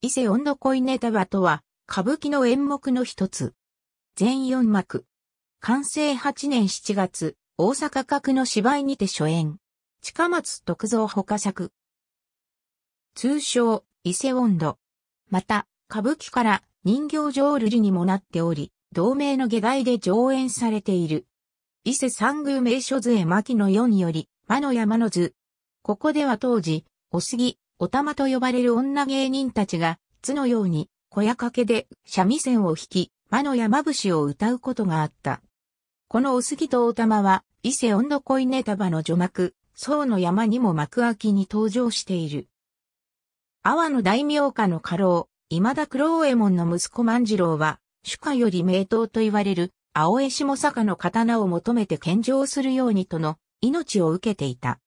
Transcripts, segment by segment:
伊勢温度恋ネタバとは、歌舞伎の演目の一つ。全四幕。完成8年7月、大阪角の芝居にて初演。近松徳蔵他作。通称、伊勢温度。また、歌舞伎から人形浄瑠璃にもなっており、同名の下題で上演されている。伊勢三宮名所図絵牧の4より、魔の山の図。ここでは当時、お杉、お玉と呼ばれる女芸人たちが、図のように、小屋掛けで三味線を弾き、魔の山節を歌うことがあった。このお杉とお玉は、伊勢温度恋ネタバの序幕、宋の山にも幕開きに登場している。阿波の大名家の家老、今田九郎右衛門の息子万次郎は、主家より名刀と言われる、青江下坂の刀を求めて献上するようにとの命を受けていた。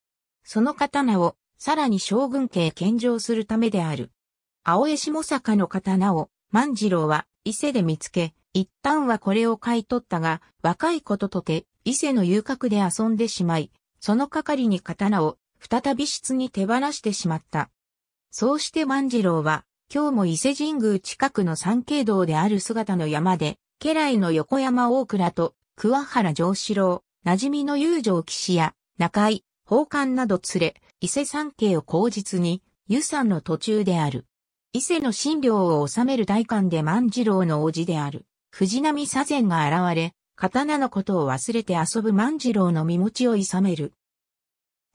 その刀をさらに将軍家へ献上するためである。青江下坂の刀を万次郎は伊勢で見つけ、一旦はこれを買い取ったが、若いこととて伊勢の遊郭で遊んでしまい、その係に刀を再び室に手放してしまった。そうして万次郎は、今日も伊勢神宮近くの三景道である姿の山で、家来の横山大倉と桑原上四郎、馴染みの友情騎士や中井、宝冠など連れ、伊勢三景を口実に、湯山の途中である。伊勢の神領を治める大官で万次郎の王子である。藤波左前が現れ、刀のことを忘れて遊ぶ万次郎の身持ちを諌める。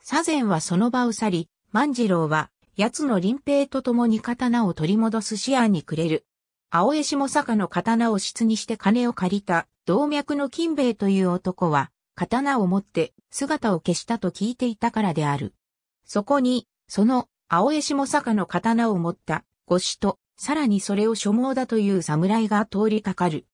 左前はその場を去り、万次郎は、奴の臨平と共に刀を取り戻す思案にくれる。青江下坂の刀を質にして金を借りた、動脈の金兵衛という男は、刀を持って姿を消したと聞いていたからである。そこに、その、青江下坂の刀を持った、五子と、さらにそれを所望だという侍が通りかかる。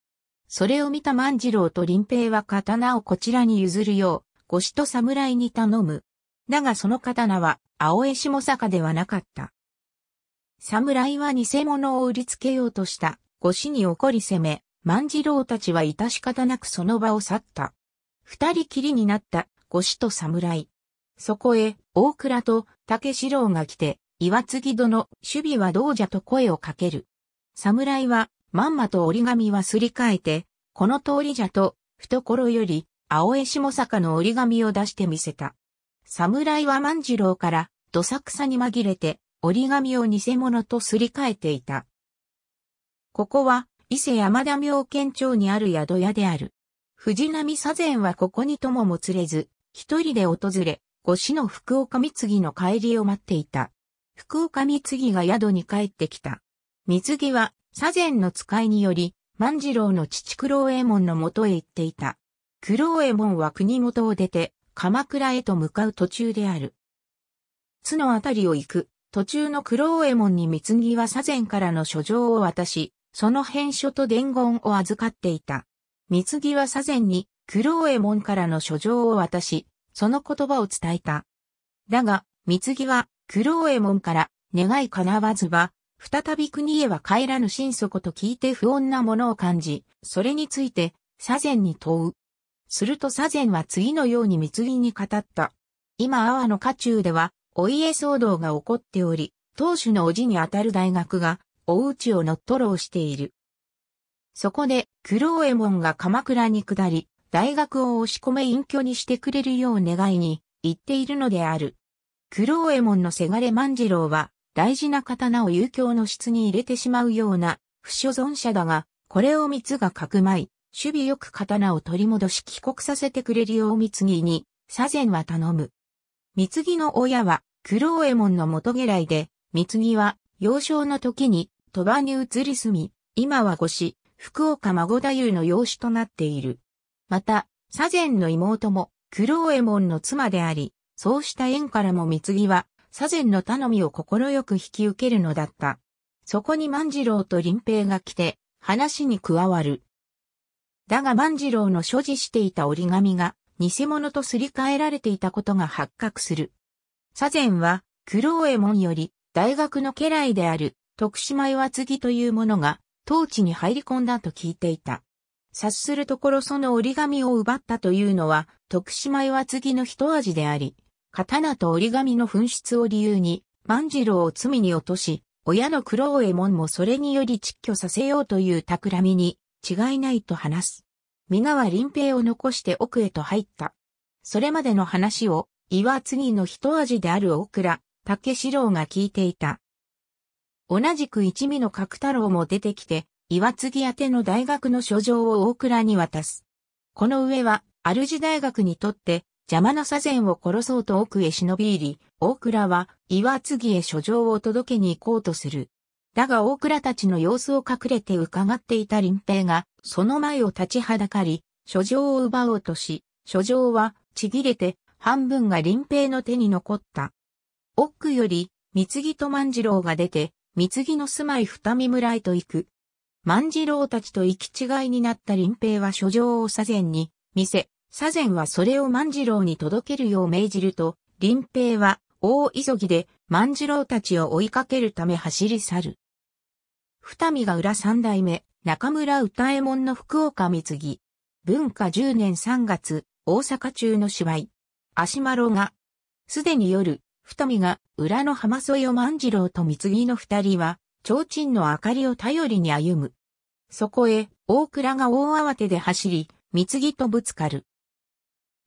それを見た万次郎と林平は刀をこちらに譲るよう、五子と侍に頼む。だがその刀は、青江下坂ではなかった。侍は偽物を売りつけようとした、五子に怒り攻め、万次郎たちは致し方なくその場を去った。二人きりになった五子と侍。そこへ、大倉と竹四郎が来て、岩継殿、守備はどうじゃと声をかける。侍は、まんまと折り紙はすり替えて、この通りじゃと、懐より、青江下坂の折り紙を出してみせた。侍は万次郎から、どさくさに紛れて、折り紙を偽物とすり替えていた。ここは、伊勢山田妙見町にある宿屋である。藤波左前はここにとももつれず、一人で訪れ、五子の福岡貢ぎの帰りを待っていた。福岡貢ぎが宿に帰ってきた。貢ぎは、左前の使いにより、万次郎の父黒右衛門のもとへ行っていた。黒右衛門は国元を出て、鎌倉へと向かう途中である。津のあたりを行く、途中の黒右衛門に貢ぎは左前からの書状を渡し、その返書と伝言を預かっていた。貢ぎは左前に黒右衛門からの書状を渡し、その言葉を伝えた。だが、貢ぎは黒右衛門から願い叶わずば、再び国へは帰らぬ心底と聞いて不穏なものを感じ、それについて左前に問う。すると左前は次のように貢ぎに語った。今阿波の家中では、お家騒動が起こっており、当主のおじにあたる大学が、お家を乗っ取ろうしている。そこで、黒右衛門が鎌倉に下り、大学を押し込め隠居にしてくれるよう願いに、言っているのである。黒右衛門のせがれ万次郎は、大事な刀を遊興の室に入れてしまうような、不所存者だが、これを三つがかくまい、守備よく刀を取り戻し帰国させてくれるよう三つぎに、左前は頼む。三つぎの親は、黒右衛門の元家来で、三つぎは、幼少の時に、鳥羽に移り住み、今は五子、福岡孫太夫の養子となっている。また、左前の妹も、黒右衛門の妻であり、そうした縁からも貢ぎは、左前の頼みを快く引き受けるのだった。そこに万次郎と林平が来て、話に加わる。だが万次郎の所持していた折り紙が、偽物とすり替えられていたことが発覚する。左前は、黒右衛門より、大学の家来である、徳島岩継ぎというものが、当地に入り込んだと聞いていた。察するところその折り紙を奪ったというのは、徳島岩継ぎの一味であり、刀と折り紙の紛失を理由に、万次郎を罪に落とし、親の黒右衛門もそれにより窒居させようという企みに違いないと話す。皆は臨平を残して奥へと入った。それまでの話を岩継ぎの一味である大倉、竹四郎が聞いていた。同じく一味の角太郎も出てきて、岩継宛の大学の書状を大倉に渡す。この上は、主大学にとって邪魔な左前を殺そうと奥へ忍び入り、大倉は岩継へ書状を届けに行こうとする。だが大倉たちの様子を隠れて伺っていた林平が、その前を立ちはだかり、書状を奪おうとし、書状はちぎれて半分が林平の手に残った。奥より、三木と万次郎が出て、三木の住まい二見村へと行く。万次郎たちと行き違いになった林平は書状を左前に見せ、左前はそれを万次郎に届けるよう命じると、林平は大急ぎで万次郎たちを追いかけるため走り去る。二見が裏三代目、中村歌右衛門の福岡貢ぎ。文化十年三月、大阪中の芝居。足丸が、すでに夜、二見が裏の浜添を万次郎と貢ぎの二人は、提灯の明かりを頼りに歩む。そこへ、大倉が大慌てで走り、貢ぎとぶつかる。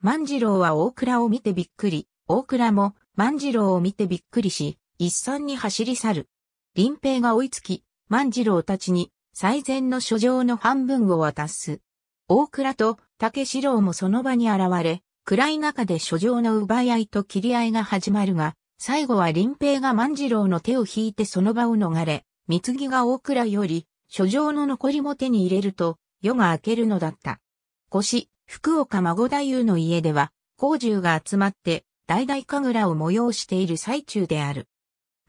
万次郎は大倉を見てびっくり、大倉も万次郎を見てびっくりし、一山に走り去る。林平が追いつき、万次郎たちに最善の書状の半分を渡す。大倉と竹四郎もその場に現れ、暗い中で書状の奪い合いと切り合いが始まるが、最後は林平が万次郎の手を引いてその場を逃れ、三木が大倉より、書状の残りも手に入れると、夜が明けるのだった。腰、福岡孫太夫の家では、工獣が集まって、大々神楽を催している最中である。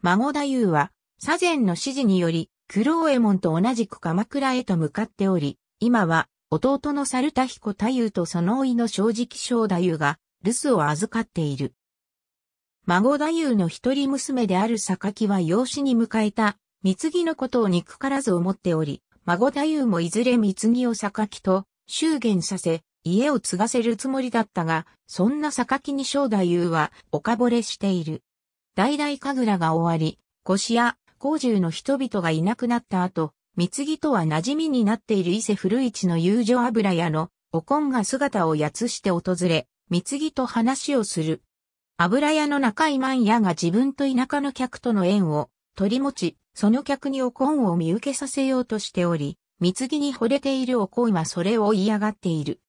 孫太夫は、左前の指示により、黒右衛門と同じく鎌倉へと向かっており、今は、弟の猿田彦太夫とその甥の正直正太夫が、留守を預かっている。孫太夫の一人娘である榊は養子に迎えた、貢ぎのことを憎からず思っており、孫太夫もいずれ貢ぎを榊と、祝言させ、家を継がせるつもりだったが、そんな榊に正太夫は、岡惚れしている。大々神楽が終わり、腰や甲獣の人々がいなくなった後、貢ぎとは馴染みになっている伊勢古市の友情油屋のおこんが姿をやつして訪れ、貢ぎと話をする。油屋の中井万屋が自分と田舎の客との縁を取り持ち、その客におこんを見受けさせようとしており、貢ぎに惚れているおこんはそれを嫌がっている。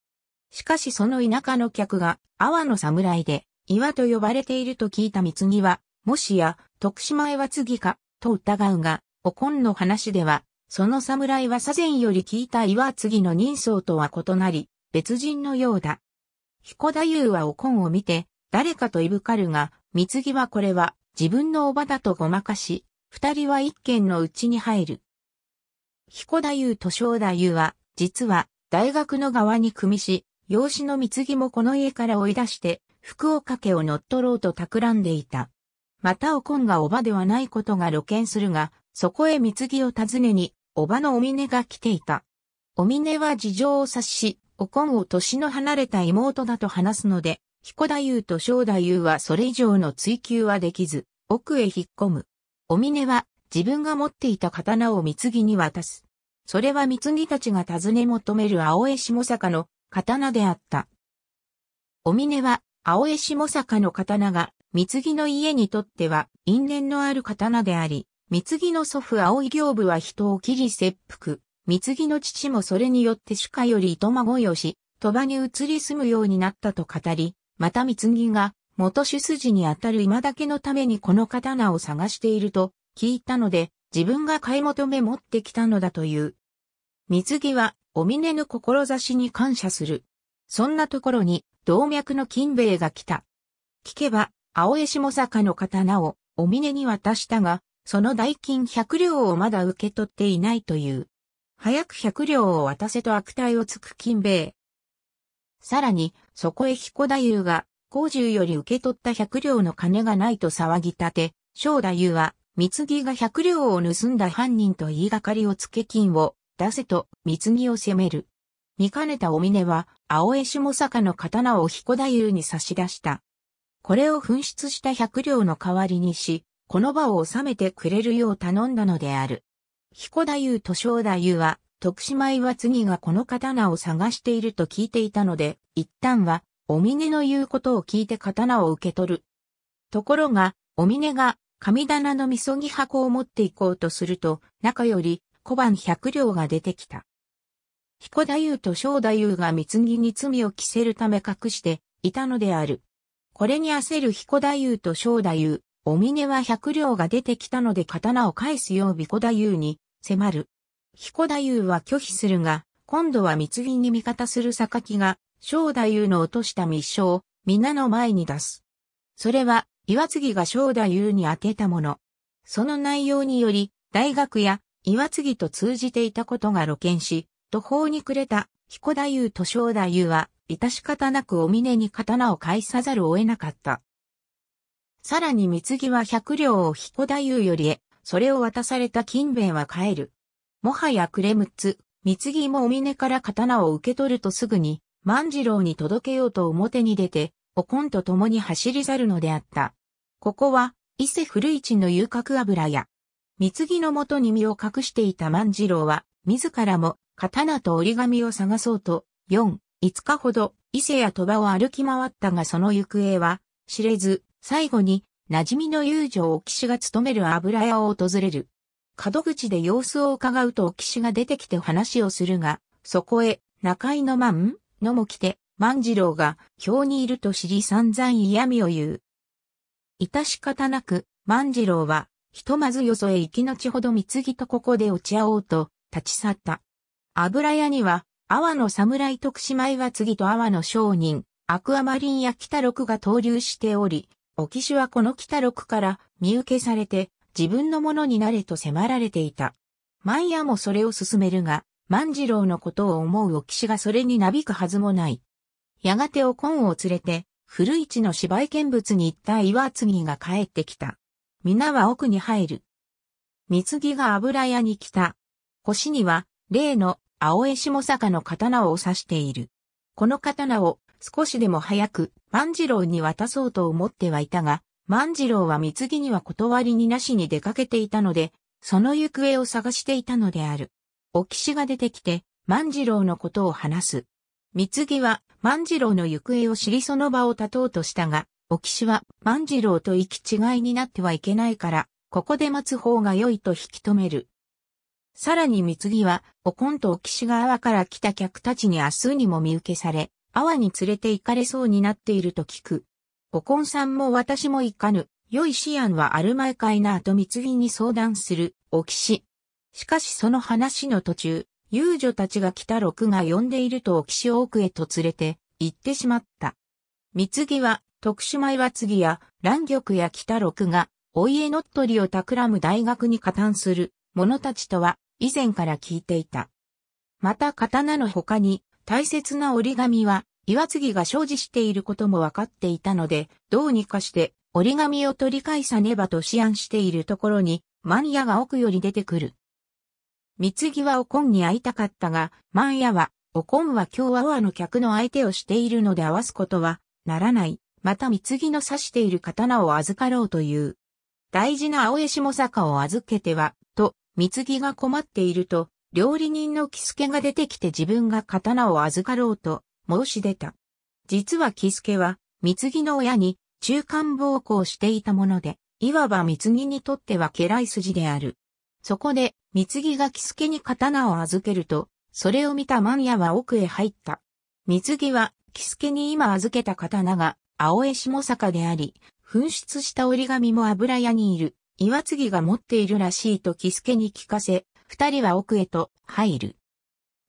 しかしその田舎の客が、阿波の侍で、岩と呼ばれていると聞いた貢ぎは、もしや、徳島へは次か、と疑うが、おこんの話では、その侍は左前より聞いた岩継の人相とは異なり、別人のようだ。彦太夫はおこんを見て、誰かといぶかるが、貢はこれは自分のおばだとごまかし、二人は一軒のうちに入る。彦太夫と正太夫は、実は大学の側に組みし、養子の貢もこの家から追い出して、福岡家を乗っ取ろうと企んでいた。またおこんがおばではないことが露見するが、そこへ貢を尋ねに、おばのおみねが来ていた。おみねは事情を察し、おこんを年の離れた妹だと話すので、彦太夫と正太夫はそれ以上の追求はできず、奥へ引っ込む。おみねは自分が持っていた刀を貢に渡す。それは貢たちが尋ね求める青江下坂の刀であった。お峰は、青江下坂の刀が、貢の家にとっては、因縁のある刀であり、貢の祖父青井行部は人を切り切腹、貢の父もそれによって主家より糸孫よし、鳥羽に移り住むようになったと語り、また貢が、元主筋にあたる今だけのためにこの刀を探していると聞いたので、自分が買い求め持ってきたのだという。貢は、お峰の志に感謝する。そんなところに、動脈の金兵衛が来た。聞けば、青江下坂の刀を、お峰に渡したが、その代金百両をまだ受け取っていないという。早く百両を渡せと悪態をつく金兵衛。さらに、そこへ彦太夫が、工獣より受け取った百両の金がないと騒ぎ立て、正太夫は、貢が百両を盗んだ犯人と言いがかりをつけ金を出せと、貢を責める。見かねたお峰は、青江下坂の刀を彦太夫に差し出した。これを紛失した百両の代わりにし、この場を収めてくれるよう頼んだのである。彦太夫と正太夫は、徳島岩次がこの刀を探していると聞いていたので、一旦は、お峰の言うことを聞いて刀を受け取る。ところが、お峰が神棚のみそぎ箱を持っていこうとすると、中より小判百両が出てきた。彦太夫と正太夫が貢ぎに罪を着せるため隠していたのである。これに焦る彦太夫と正太夫、お峰は百両が出てきたので刀を返すよう彦太夫に迫る。彦太夫は拒否するが、今度は貢ぎに味方する榊が、正太夫の落とした密書を皆の前に出す。それは、岩継が正太夫に当てたもの。その内容により、大学や岩継と通じていたことが露見し、途方に暮れた彦太夫と正太夫は、致し方なくお峰に刀を返さざるを得なかった。さらに貢ぎは百両を彦太夫よりへ、それを渡された金兵衛は帰る。もはや暮れ六つ、貢ぎもお峰から刀を受け取るとすぐに、万次郎に届けようと表に出て、おこんと共に走り去るのであった。ここは、伊勢古市の遊郭油屋。貢ぎのもとに身を隠していた万次郎は、自らも刀と折り紙を探そうと、4、5日ほど伊勢や鳥羽を歩き回ったがその行方は知れず、最後に馴染みの友情沖氏が勤める油屋を訪れる。角口で様子を伺うと沖氏が出てきて話をするが、そこへ中井の万のも来て、万次郎が表にいると知り散々嫌味を言う。致し方なく、万次郎は、ひとまずよそへ行き後ほど貢ぎとここで落ち合おうと立ち去った。油屋には、阿波の侍徳島岩継と阿波の商人、アクアマリンや北六が投留しており、沖氏はこの北六から見受けされて自分のものになれと迫られていた。万夜もそれを進めるが、万次郎のことを思う沖氏がそれになびくはずもない。やがておこんを連れて、古市の芝居見物に行った岩継が帰ってきた。皆は奥に入る。三木が油屋に来た。腰には、例の青江下坂の刀を刺している。この刀を少しでも早く万次郎に渡そうと思ってはいたが、万次郎は貢ぎには断りになしに出かけていたので、その行方を探していたのである。沖氏が出てきて、万次郎のことを話す。貢ぎは万次郎の行方を知りその場を立とうとしたが、沖氏は万次郎と行き違いになってはいけないから、ここで待つ方が良いと引き止める。さらに貢ぎは、おこんと沖氏川から来た客たちに明日にも見受けされ、阿波に連れて行かれそうになっていると聞く。おこんさんも私も行かぬ。良い思案はあるまいかいなと貢ぎに相談する、おきし。しかしその話の途中、遊女たちが来た六が呼んでいるとおきしを奥へと連れて行ってしまった。貢ぎは、徳島岩継ぎや蘭玉や北六が、お家のっとりを企む大学に加担する者たちとは以前から聞いていた。また刀の他に大切な折り紙は岩継が所持していることも分かっていたので、どうにかして折り紙を取り返さねばと思案しているところに、万屋が奥より出てくる。三木はおこんに会いたかったが、万屋は、おこんは今日は和の客の相手をしているので合わすことはならない。また三木の刺している刀を預かろうという。大事な青江下坂を預けては、と、三木が困っていると、料理人の木助が出てきて自分が刀を預かろうと申し出た。実は木助は、貢の親に中間暴行していたもので、いわば貢にとっては家来筋である。そこで、貢が木助に刀を預けると、それを見た万屋は奥へ入った。貢は、木助に今預けた刀が、青江下坂であり、紛失した折り紙も油屋にいる、岩継ぎが持っているらしいと木助に聞かせ、二人は奥へと入る。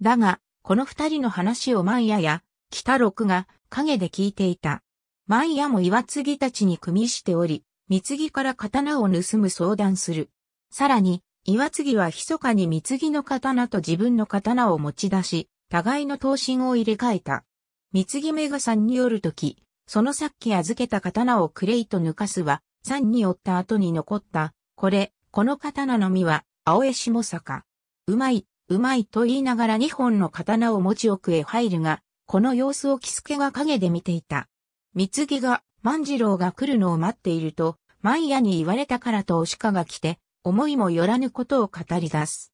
だが、この二人の話を万屋や、北六が影で聞いていた。万夜も岩継ぎたちに組みしており、貢から刀を盗む相談する。さらに、岩継ぎは密かに貢の刀と自分の刀を持ち出し、互いの刀身を入れ替えた。貢めがさんによるとき、そのさっき預けた刀をクレイと抜かすは、三に折った後に残った、これ、この刀の実は、青江下坂。うまい、うまいと言いながら二本の刀を持ち奥へ入るが、この様子をキスケが影で見ていた。三木が万次郎が来るのを待っていると、万夜に言われたからと押鹿が来て、思いもよらぬことを語り出す。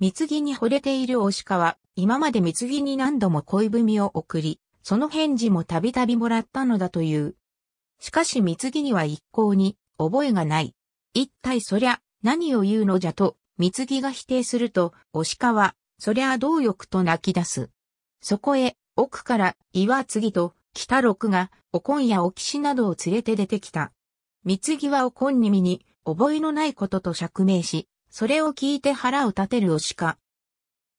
貢ぎに惚れている押鹿は、今まで貢ぎに何度も恋文を送り、その返事もたびたびもらったのだという。しかし貢ぎには一向に覚えがない。一体そりゃ何を言うのじゃと、貢ぎが否定すると、押鹿は、そりゃどうよくと泣き出す。そこへ、奥から岩継と北六が、おこんやお岸などを連れて出てきた。貢ぎはおこんに身に、覚えのないことと釈明し、それを聞いて腹を立てる押鹿。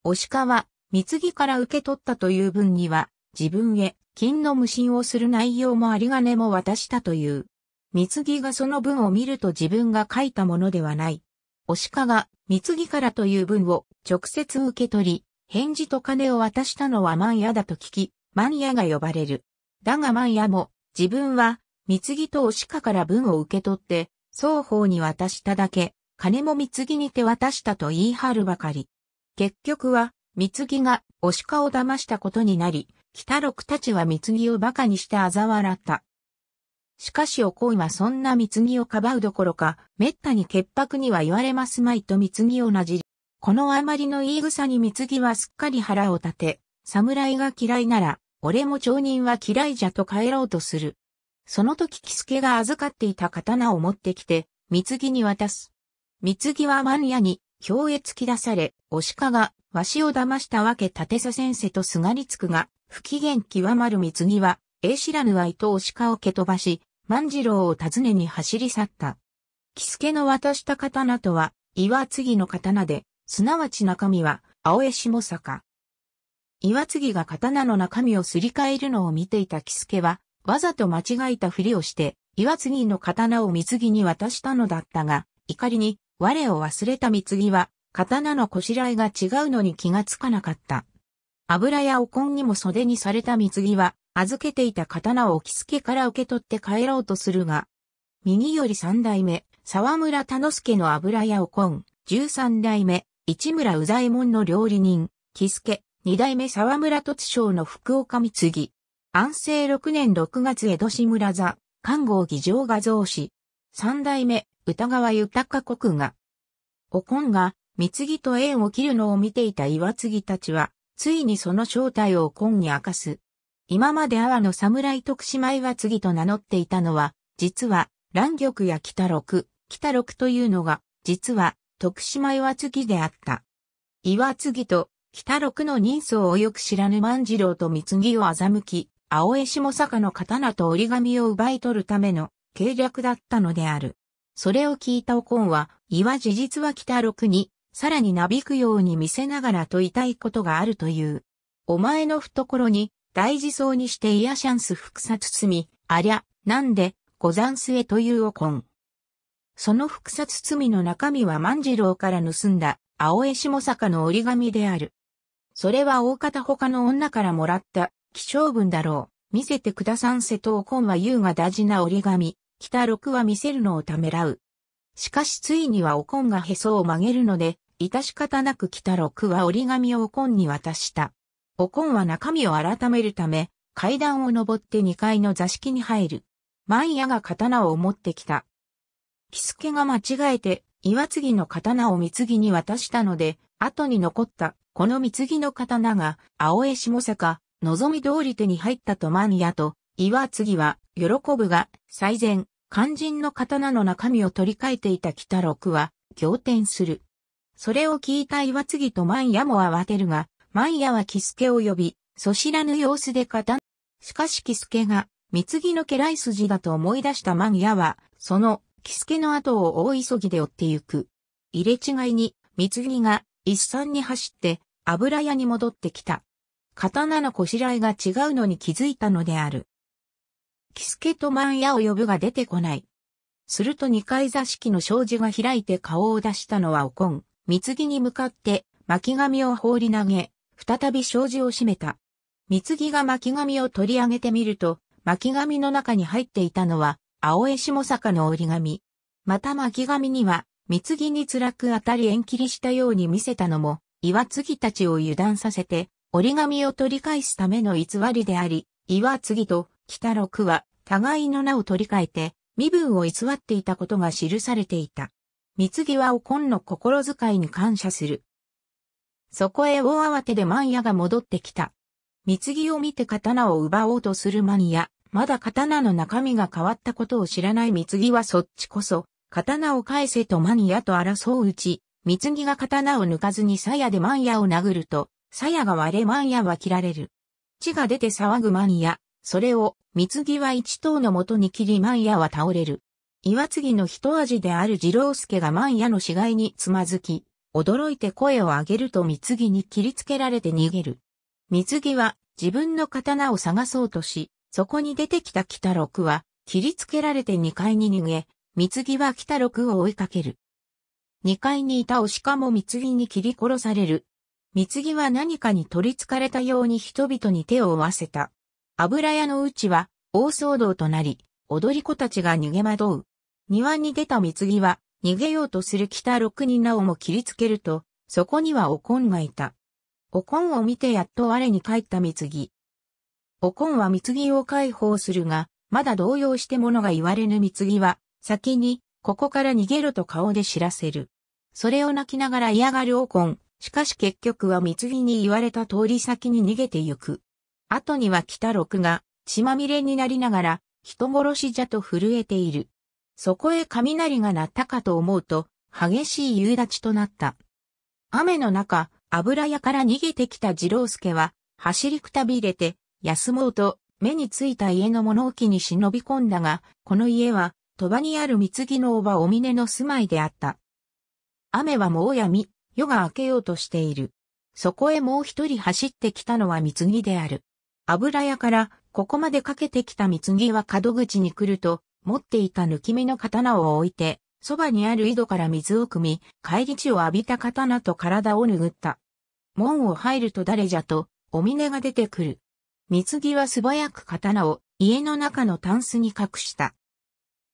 押鹿は、貢ぎから受け取ったという分には、自分へ金の無心をする内容もあり金も渡したという。貢ぎがその文を見ると自分が書いたものではない。押鹿が貢ぎからという文を直接受け取り、返事と金を渡したのは万屋だと聞き、万屋が呼ばれる。だが万屋も自分は貢ぎと押鹿から文を受け取って双方に渡しただけ、金も貢ぎに手渡したと言い張るばかり。結局は貢ぎが押鹿を騙したことになり、北六たちは貢ぎを馬鹿にして嘲笑った。しかしお恋はそんな貢ぎをかばうどころか、めったに潔白には言われますまいと貢ぎをなじり、このあまりの言い草に貢ぎはすっかり腹を立て、侍が嫌いなら、俺も町人は嫌いじゃと帰ろうとする。その時木助が預かっていた刀を持ってきて、貢ぎに渡す。貢ぎは万屋に、表へ突き出され、押鹿が、わしを騙したわけ立てさ先生とすがりつくが、不機嫌極まる貢ぎは、え知らぬ愛と押鹿を蹴飛ばし、万次郎を訪ねに走り去った。木助の渡した刀とは、岩継ぎの刀で、すなわち中身は、青江下坂。岩継が刀の中身をすり替えるのを見ていた木助は、わざと間違えたふりをして、岩継の刀を貢ぎに渡したのだったが、怒りに、我を忘れた貢ぎは、刀のこしらえが違うのに気がつかなかった。油やお根にも袖にされた貢ぎは、預けていた刀を着付けから受け取って帰ろうとするが、右より三代目、沢村田之助の油やお根、十三代目、市村宇左衛門の料理人、木助、二代目沢村突将の福岡貢ぎ。安政六年六月江戸市村座、関号議場画像誌。三代目、歌川豊国が。お根が、貢ぎと縁を切るのを見ていた岩継たちは、ついにその正体を今に明かす。今まで阿波の侍徳島岩継と名乗っていたのは、実は、蘭玉や北六、北六というのが、実は、徳島岩継であった。岩継と北六の人相をよく知らぬ万次郎と貢を欺き、青江下坂の刀と折り紙を奪い取るための計略だったのである。それを聞いたおこんは、岩事実は北六に、さらになびくように見せながらと言いたいことがあるという。お前の懐に大事そうにしてイヤシャンス複殺包み、ありゃ、なんで、ござんすえというおこん。その複殺包みの中身は万次郎から盗んだ青江下坂の折り紙である。それは大方他の女からもらった希少文だろう。見せてくださんせとおこんは言うが大事な折り紙。北六は見せるのをためらう。しかしついにはおこんがへそを曲げるので、致し方なく北六は折り紙をおこんに渡した。おこんは中身を改めるため、階段を登って2階の座敷に入る。万夜が刀を持ってきた。キスケが間違えて、岩継ぎの刀を貢ぎに渡したので、後に残ったこの貢ぎの刀が、青江下坂、望み通り手に入ったと万夜と、岩継ぎは、喜ぶが、最前、肝心の刀の中身を取り替えていた北六は、仰天する。それを聞いた岩継ぎと万屋も慌てるが、万屋は木助を呼び、そ知らぬ様子で刀。しかし木助が、貢ぎの家来筋だと思い出した万屋は、その、木助の後を大急ぎで追ってゆく。入れ違いに、貢ぎが、一山に走って、油屋に戻ってきた。刀のこしらえが違うのに気づいたのである。キスケと万屋を呼ぶが出てこない。すると二階座敷の障子が開いて顔を出したのはおこん。貢ぎに向かって巻紙を放り投げ、再び障子を閉めた。貢ぎが巻紙を取り上げてみると、巻紙の中に入っていたのは、青江下坂の折り紙。また巻紙には、貢ぎに辛く当たり縁切りしたように見せたのも、岩継たちを油断させて、折り紙を取り返すための偽りであり、岩継と北六は互いの名を取り替えて、身分を偽っていたことが記されていた。三木はおこんの心遣いに感謝する。そこへ大慌てで万屋が戻ってきた。三木を見て刀を奪おうとする万屋。まだ刀の中身が変わったことを知らない三木はそっちこそ、刀を返せと万屋と争ううち、三木が刀を抜かずに鞘で万屋を殴ると、鞘が割れ万屋は切られる。血が出て騒ぐ万屋。それを、三木は一頭のもとに切り万屋は倒れる。岩継の一味である次郎介が万屋の死骸につまずき、驚いて声を上げると三木に切りつけられて逃げる。三木は自分の刀を探そうとし、そこに出てきた北六は、切りつけられて二階に逃げ、三木は北六を追いかける。二階にいた押しかも三木に切り殺される。三木は何かに取り憑かれたように人々に手を負わせた。油屋のうちは大騒動となり、踊り子たちが逃げ惑う。庭に出た三木は逃げようとする北六になおも切りつけると、そこにはおこんがいた。おこんを見てやっと我に帰った三木。おこんは三木を解放するが、まだ動揺してものが言われぬ三木は、先に、ここから逃げろと顔で知らせる。それを泣きながら嫌がるおこん。しかし結局は三木に言われた通り先に逃げてゆく。後には北六が血まみれになりながら人殺しじゃと震えている。そこへ雷が鳴ったかと思うと激しい夕立ちとなった。雨の中、油屋から逃げてきた次郎介は走りくたびれて休もうと目についた家の物置に忍び込んだが、この家は鳥羽にある三木のおばお峰の住まいであった。雨はもうやみ、夜が明けようとしている。そこへもう一人走ってきたのは三木である。油屋からここまでかけてきた三木は角口に来ると、持っていた抜き身の刀を置いて、そばにある井戸から水を汲み、帰り血を浴びた刀と体を拭った。門を入ると誰じゃと、お峰が出てくる。三木は素早く刀を家の中のタンスに隠した。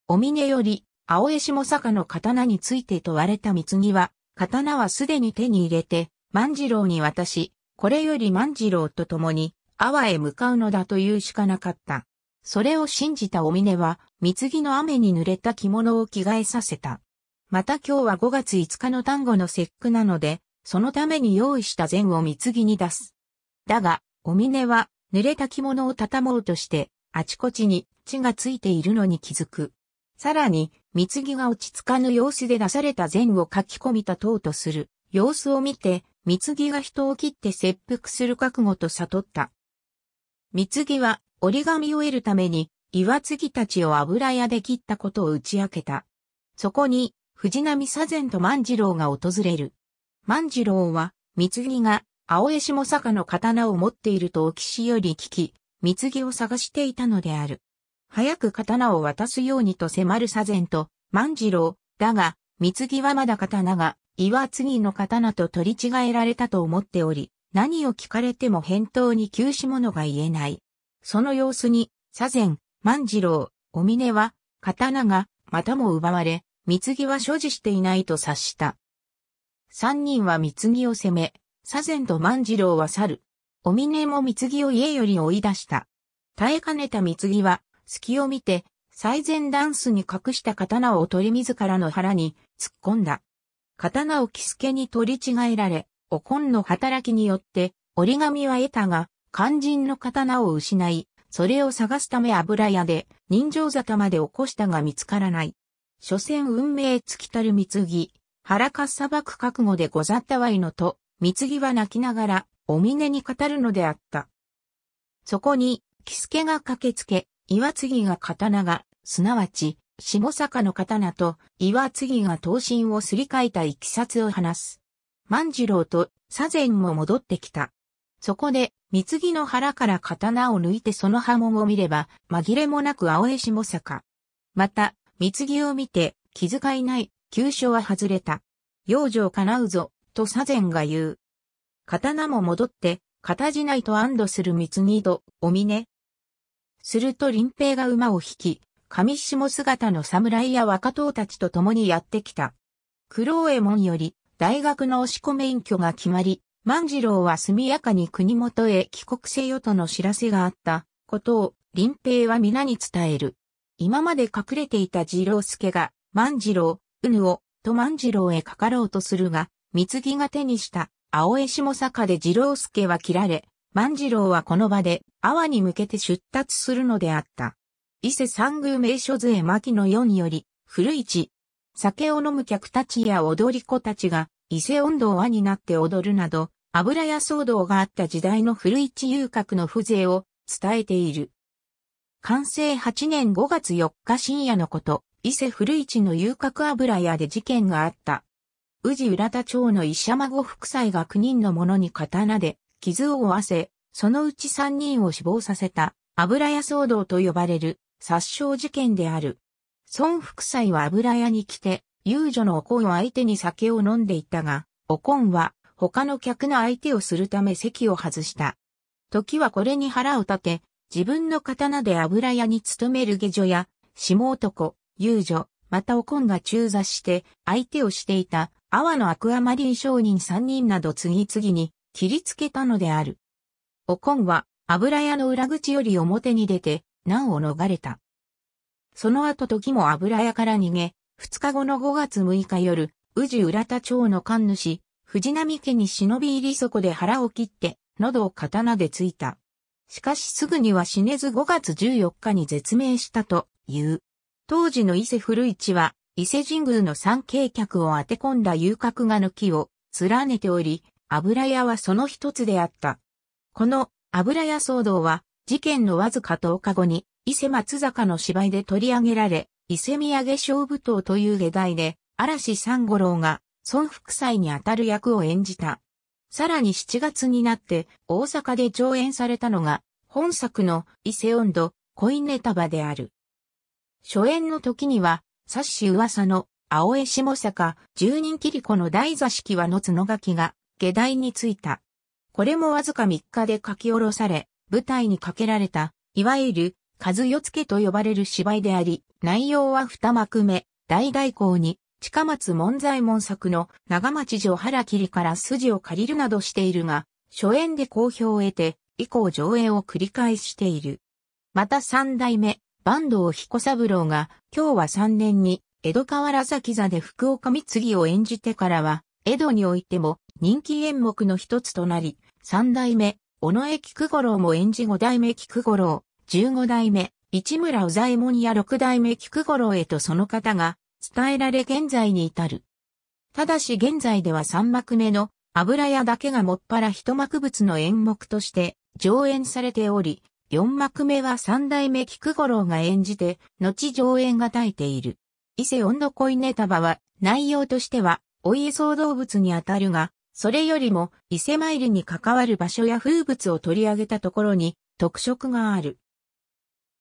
お峰より、青江下坂の刀について問われた三木は、刀はすでに手に入れて、万次郎に渡し、これより万次郎と共に、阿波へ向かうのだというしかなかった。それを信じたお峰は、三木の雨に濡れた着物を着替えさせた。また今日は5月5日の単語の節句なので、そのために用意した膳を三木に出す。だが、お峰は、濡れた着物を畳もうとして、あちこちに血がついているのに気づく。さらに、三木が落ち着かぬ様子で出された善を書き込みたとうとする様子を見て、三木が人を切って切腹する覚悟と悟った。三木は折り紙を得るために岩継ぎたちを油屋で切ったことを打ち明けた。そこに藤波左膳と万次郎が訪れる。万次郎は三木が青江下坂の刀を持っていると沖岸より聞き、三木を探していたのである。早く刀を渡すようにと迫る左膳と万次郎。だが、三木はまだ刀が岩継ぎの刀と取り違えられたと思っており、何を聞かれても返答に休止者が言えない。その様子に、左膳、万次郎、お峰は、刀が、またも奪われ、三木は所持していないと察した。三人は三木を攻め、左膳と万次郎は去る。お峰も三木を家より追い出した。耐えかねた三木は、隙を見て、最前ダンスに隠した刀を取り自らの腹に突っ込んだ。刀を木助に取り違えられ、おこんの働きによって折り紙は得たが、肝心の刀を失い、それを探すため油屋で人情沙汰まで起こしたが見つからない。所詮運命尽きたる三木、腹かっさばく覚悟でござったわいのと、三木は泣きながら、お峰に語るのであった。そこに、木助が駆けつけ、岩継ぎが刀が、すなわち、下坂の刀と岩継ぎが刀身をすり替えたいきさつを話す。万次郎と左膳も戻ってきた。そこで、三木の腹から刀を抜いてその刃文を見れば、紛れもなく青江下坂。また、三木を見て、気遣いない、急所は外れた。養生叶うぞ、と左膳が言う。刀も戻って、型じないと安堵する三木と、お峰。すると林平が馬を引き、上下姿の侍や若党たちと共にやってきた。黒右衛門より大学の押し込め隠居が決まり、万次郎は速やかに国元へ帰国せよとの知らせがあったことを林平は皆に伝える。今まで隠れていた次郎助が、万次郎、うぬを、と万次郎へかかろうとするが、三木が手にした、青江下坂で次郎助は切られ、万次郎はこの場で、阿波に向けて出立するのであった。伊勢三宮名所図へ牧の四より、古市。酒を飲む客たちや踊り子たちが、伊勢温度輪になって踊るなど、油屋騒動があった時代の古市遊郭の風情を伝えている。完成8年5月4日深夜のこと、伊勢古市の遊郭油屋で事件があった。宇治浦田町の石山五福祭が9人の者に刀で傷を負わせ、そのうち3人を死亡させた油屋騒動と呼ばれる殺傷事件である。孫福祭は油屋に来て、遊女のおこんを相手に酒を飲んでいたが、おこんは他の客の相手をするため席を外した。時はこれに腹を立て、自分の刀で油屋に勤める下女や、下男、遊女、またおこんが中座して相手をしていた阿波のアクアマリン商人三人など次々に切りつけたのである。おこんは油屋の裏口より表に出て難を逃れた。その後時も油屋から逃げ、二日後の5月6日夜、宇治浦田町の神主、藤波家に忍び入りそこで腹を切って、喉を刀でついた。しかしすぐには死ねず5月14日に絶命したという。当時の伊勢古市は、伊勢神宮の三景客を当て込んだ遊郭画の木を連ねており、油屋はその一つであった。この油屋騒動は、事件のわずか10日後に、伊勢松坂の芝居で取り上げられ、伊勢土産勝負刀という下題で、嵐三五郎が孫福祭にあたる役を演じた。さらに7月になって大阪で上演されたのが本作の伊勢温度恋ネタバである。初演の時には、冊子噂の青江下坂十人切子の大座敷はの角書きが下題についた。これもわずか3日で書き下ろされ、舞台にかけられた、いわゆる、数よつけと呼ばれる芝居であり、内容は二幕目、大大公に近松門左衛門作の長町城原切から筋を借りるなどしているが、初演で好評を得て、以降上映を繰り返している。また三代目、坂東彦三郎が、今日は三年に、江戸河原崎座で福岡三次を演じてからは、江戸においても人気演目の一つとなり、三代目、尾上菊五郎も演じ五代目菊五郎、十五代目、市村宇左衛門や六代目菊五郎へとその方が伝えられ現在に至る。ただし現在では三幕目の油屋だけがもっぱら一幕物の演目として上演されており、四幕目は三代目菊五郎が演じて、後上演が絶えている。伊勢温度恋ネタバは内容としてはお家騒動物にあたるが、それよりも伊勢参りに関わる場所や風物を取り上げたところに特色がある。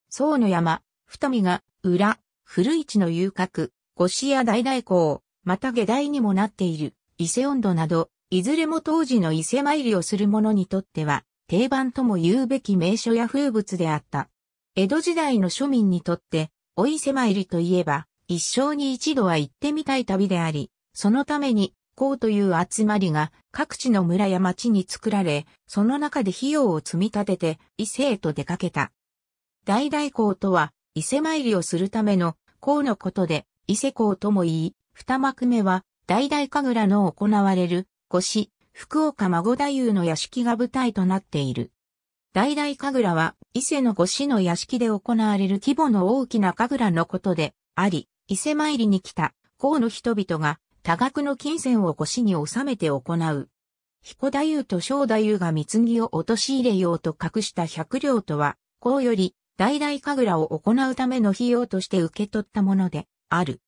宋の山、二見が裏、古市の遊郭、五市や大大公、また下代にもなっている、伊勢温度など、いずれも当時の伊勢参りをする者にとっては、定番とも言うべき名所や風物であった。江戸時代の庶民にとって、お伊勢参りといえば、一生に一度は行ってみたい旅であり、そのために、こうという集まりが各地の村や町に作られ、その中で費用を積み立てて伊勢へと出かけた。大々公とは、伊勢参りをするための公のことで、伊勢港とも言い、二幕目は、大々神楽の行われる、五市、福岡孫太夫の屋敷が舞台となっている。大々神楽は、伊勢の五市の屋敷で行われる規模の大きな神楽のことであり、伊勢参りに来た、公の人々が、多額の金銭を五市に収めて行う。彦太夫と小太夫が貢ぎを陥れようと隠した百両とは、こうより、大々神楽を行うための費用として受け取ったもので、ある。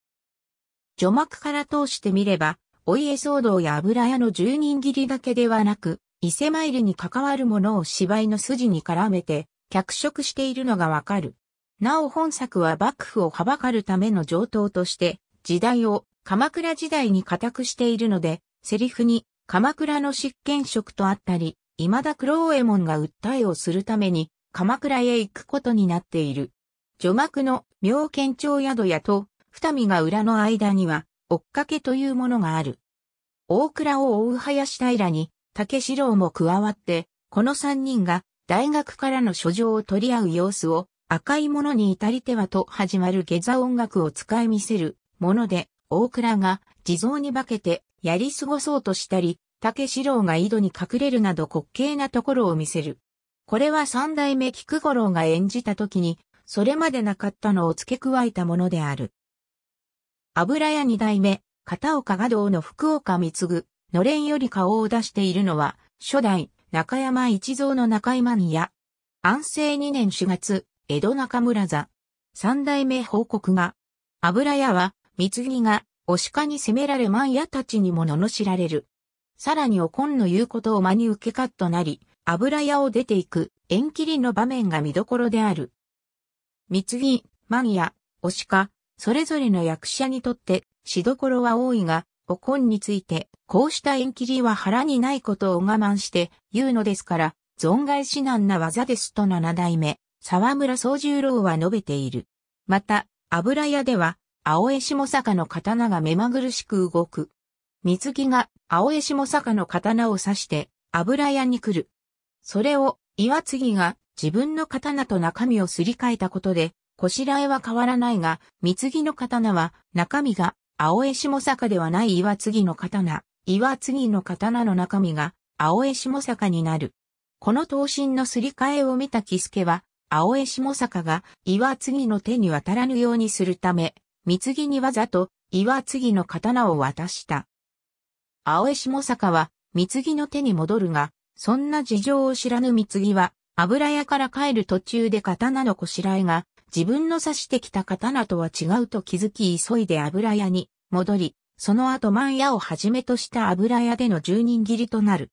序幕から通してみれば、お家騒動や油屋の住人切りだけではなく、伊勢参りに関わるものを芝居の筋に絡めて、脚色しているのがわかる。なお本作は幕府をはばかるための上等として、時代を鎌倉時代に固くしているので、セリフに鎌倉の執権職とあったり、今田九郎右衛門が訴えをするために鎌倉へ行くことになっている。序幕の妙見町宿屋と二見が裏の間には追っかけというものがある。大倉を追う林平に竹四郎も加わって、この三人が大学からの書状を取り合う様子を赤いものに至りてはと始まる下座音楽を使い見せるもので、大倉が地蔵に化けてやり過ごそうとしたり、竹四郎が井戸に隠れるなど滑稽なところを見せる。これは三代目菊五郎が演じた時に、それまでなかったのを付け加えたものである。油屋二代目、片岡画道の福岡貢、のれんより顔を出しているのは、初代、中山一蔵の中今宮。安政二年4月、江戸中村座。三代目報告が、油屋は、貢ぎが、押鹿に攻められ万屋たちにも罵られる。さらにおこんの言うことを真に受けカッとなり、油屋を出ていく、縁切りの場面が見どころである。貢ぎ、万屋、押鹿、それぞれの役者にとって、しどころは多いが、おこんについて、こうした縁切りは腹にないことを我慢して言うのですから、存外至難な技ですと七代目、沢村宗十郎は述べている。また、油屋では、青江下坂の刀が目まぐるしく動く。水木が青江下坂の刀を刺して油屋に来る。それを岩継が自分の刀と中身をすり替えたことで、こしらえは変わらないが、水木の刀は中身が青江下坂ではない岩継の刀、岩継の刀の中身が青江下坂になる。この刀身のすり替えを見た木助は、青江下坂が岩継の手に渡らぬようにするため、三木にわざと岩継の刀を渡した。青江下坂は三木の手に戻るが、そんな事情を知らぬ三木は、油屋から帰る途中で刀のこしらえが、自分の刺してきた刀とは違うと気づき急いで油屋に戻り、その後万屋をはじめとした油屋での住人切りとなる。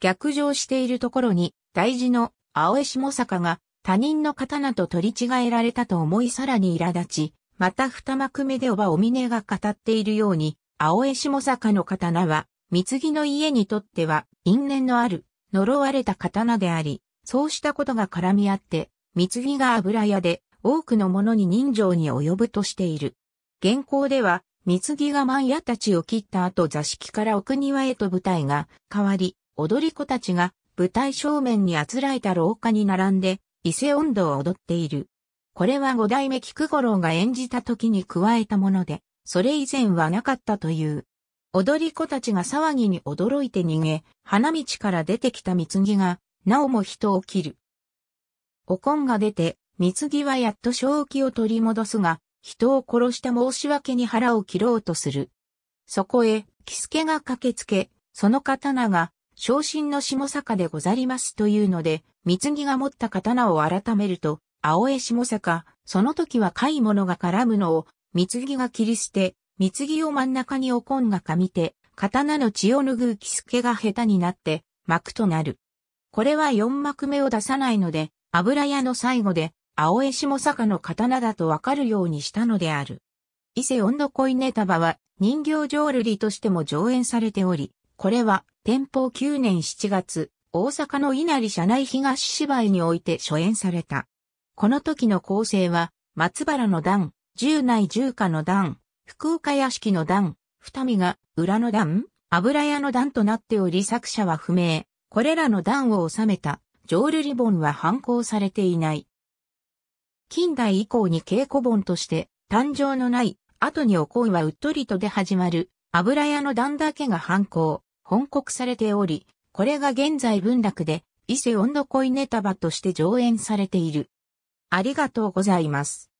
逆上しているところに、大事の青江下坂が他人の刀と取り違えられたと思いさらに苛立ち、また二幕目でおばお峰が語っているように、青江下坂の刀は、三木の家にとっては因縁のある、呪われた刀であり、そうしたことが絡み合って、三木が油屋で多くの者に人情に及ぶとしている。現行では、三木が万屋たちを切った後座敷から奥庭へと舞台が変わり、踊り子たちが舞台正面にあつらえた廊下に並んで、伊勢音頭を踊っている。これは五代目菊五郎が演じた時に加えたもので、それ以前はなかったという。踊り子たちが騒ぎに驚いて逃げ、花道から出てきた三木が、なおも人を切る。おこんが出て、三木はやっと正気を取り戻すが、人を殺した申し訳に腹を切ろうとする。そこへ、キスケが駆けつけ、その刀が、昇進の下坂でござりますというので、三木が持った刀を改めると、青江下坂、その時は買い物が絡むのを、三木が切り捨て、三木を真ん中におこんがかみて、刀の血を拭う着付けが下手になって、幕となる。これは四幕目を出さないので、油屋の最後で、青江下坂の刀だとわかるようにしたのである。伊勢温度恋ネタ場は人形浄瑠璃としても上演されており、これは天保9年7月、大阪の稲荷社内東芝居において初演された。この時の構成は、松原の段、十内十下の段、福岡屋敷の段、二見が裏の段、油屋の段となっており作者は不明。これらの段を収めた、浄瑠璃本は反抗されていない。近代以降に稽古本として、誕生のない、後にお恋はうっとりとで始まる、油屋の段だけが反抗、本国されており、これが現在文楽で、伊勢温度恋ネタ場として上演されている。ありがとうございます。